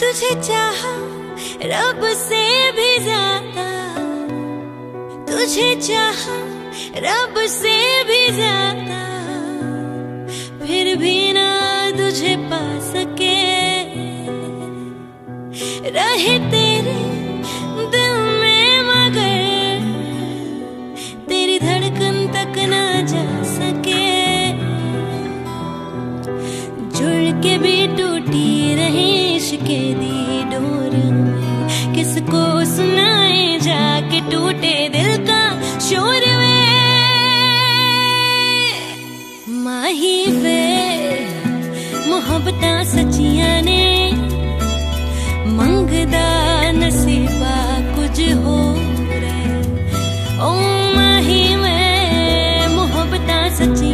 तुझे चाह रब से भी ज़्यादा। तुझे चाह रब से भी ज़्यादा। फिर भी ना तुझे पा सके। रहे तेरे दिल में मगर, तेरी धड़कन तक ना जा सके। जुड़ के भी टूट सुनाए जाके टूटे दिल का शोर वे। माही वे, मोहब्बत सचिया ने मंगदा नसीबा कुछ हो रे ओ माही वे, मोहब्बत सचिया